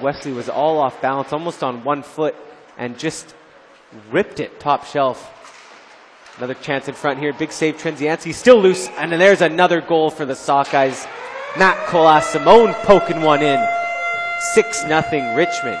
Wesley was all off balance, almost on one foot, and just ripped it top shelf. Another chance in front here. Big save, Trenzianski still loose, and then there's another goal for the Sockeyes. Matt Colasimone poking one in. 6 0 Richmond.